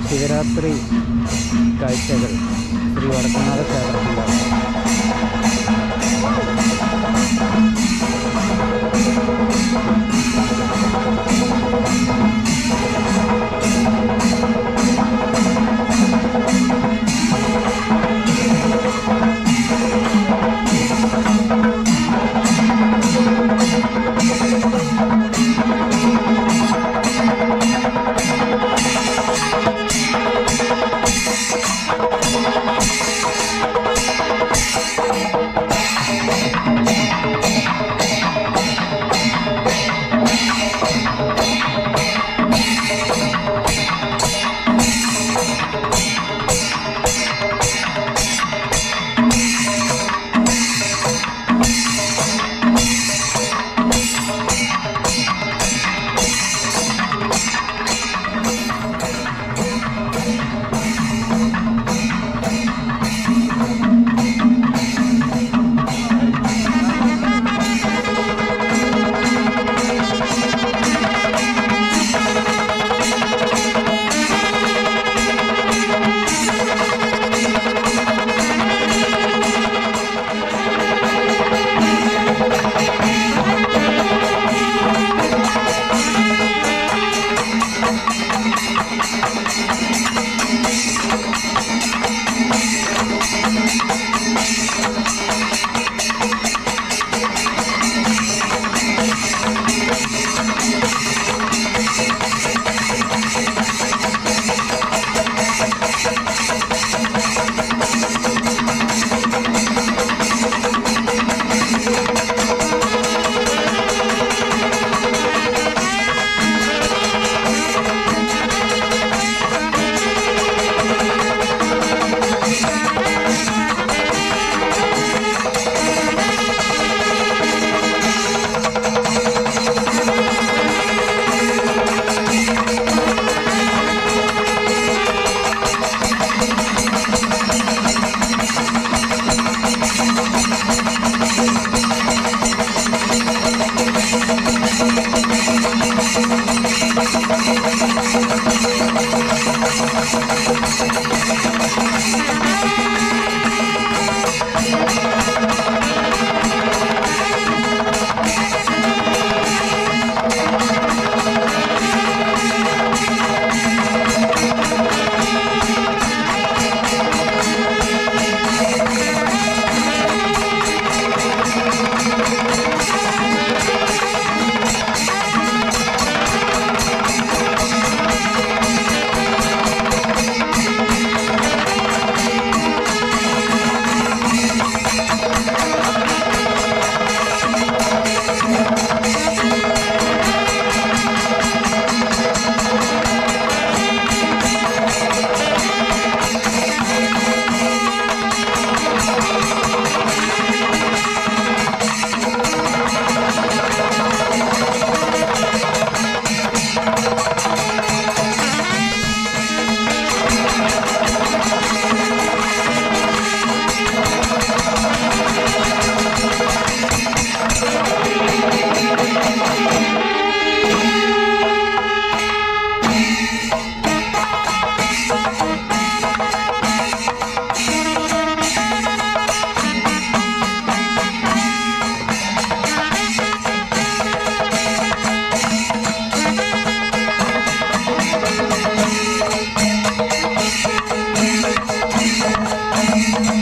ശിവരാത്രി കാഴ്ചകൾ ശ്രീ വടക്കനാഥ ക്ഷേത്രത്തിലാണ്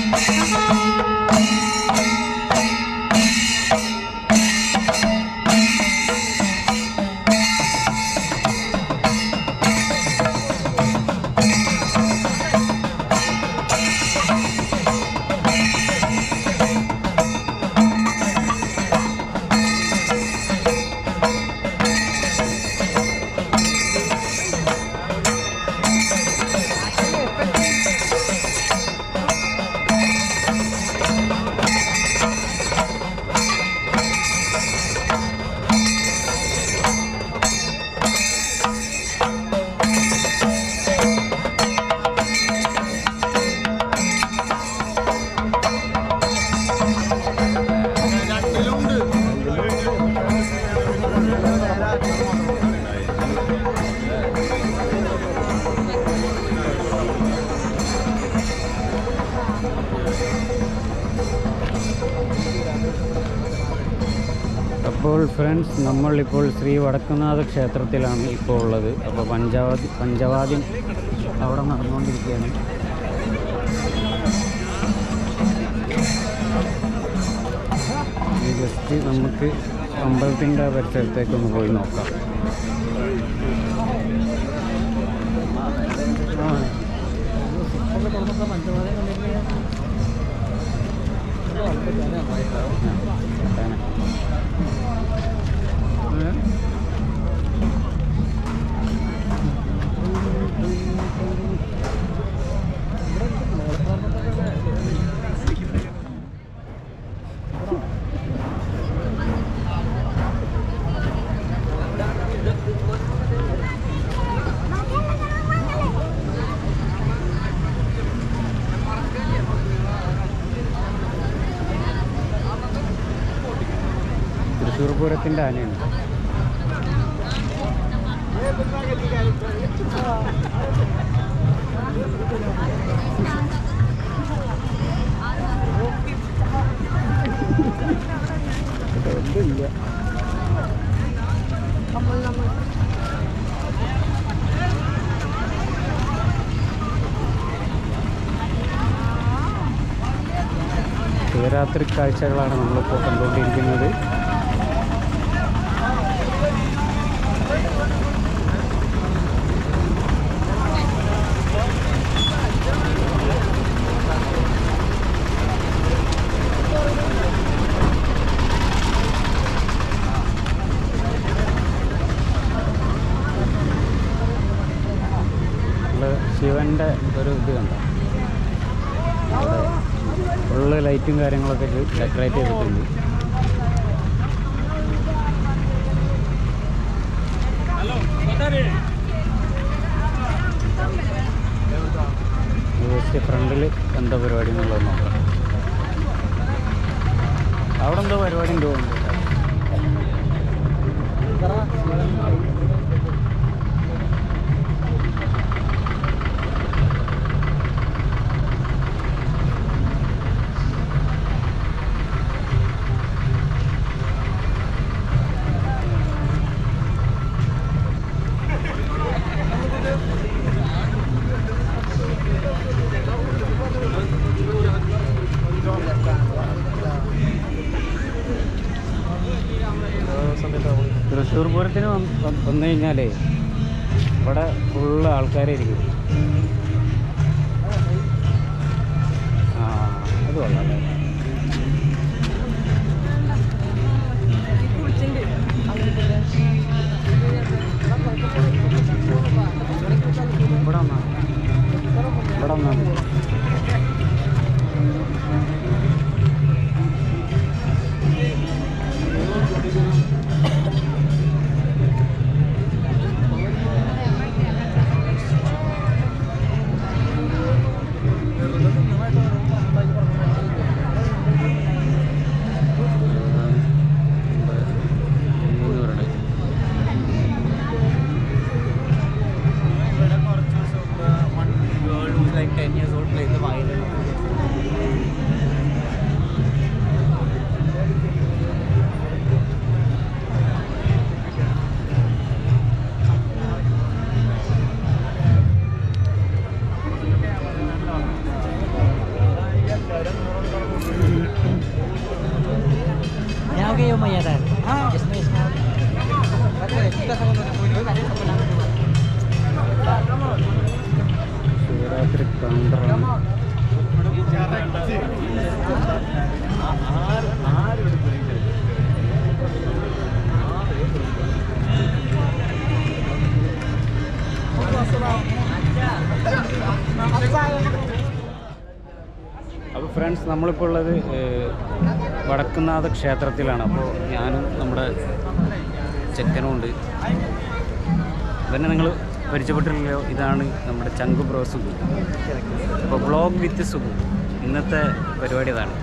Música friends നമ്മളിപ്പോൾ ശ്രീ വടക്കുന്നാഥ ക്ഷേത്രത്തിലാണ് ഇപ്പോൾ ഉള്ളത്. അപ്പോൾ പഞ്ചവാദി പഞ്ചവാദ്യം അവിടെ നടന്നുകൊണ്ടിരിക്കുകയാണ്. ജസ്റ്റ് നമുക്ക് അമ്പലത്തിന്റെ പരിസരത്തേക്കൊന്ന് പോയി നോക്കാം. ആ. പൂരത്തിന്റെ ആനയാണ്. ഇല്ല ശിവരാത്രി കാഴ്ചകളാണ് നമ്മളിപ്പോൾ കണ്ടുകൊണ്ടിരിക്കുന്നത്. ശിവന്റെ ഒരു ഇത് കണ്ടോ? ഫുള്ള് ലൈറ്റും കാര്യങ്ങളൊക്കെ ഡെക്കറേറ്റ് ചെയ്തിട്ടുണ്ട്. ജസ്റ്റ് ഫ്രണ്ടിൽ എന്താ പരിപാടി എന്നുള്ളത് നോക്കാം. അവിടെ എന്തോ പരിപാടി ഉണ്ടോ വന്ന് വന്നു കഴിഞ്ഞാലേ ഇവിടെ ഫുള്ള് ആൾക്കാരായിരിക്കും. मैया था इसमें इसमें ശിവരാത്രി കൗണ്ടറാണ് അപ്പോൾ ഫ്രണ്ട്സ് നമ്മളിപ്പോൾ ഉള്ളത് ഏഹ്, വടക്കുന്നാഥ ക്ഷേത്രത്തിലാണ്. അപ്പോൾ ഞാനും നമ്മുടെ ചെക്കനും ഉണ്ട്. പിന്നെ നിങ്ങൾ പരിചയപ്പെട്ടില്ലല്ലോ ഇതാണ് നമ്മുടെ ചങ്കു ബ്രോ സുഖു അപ്പോൾ ബ്ലോഗ് വിത്ത് സുഖു ഇന്നത്തെ പരിപാടി അതാണ്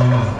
Amen.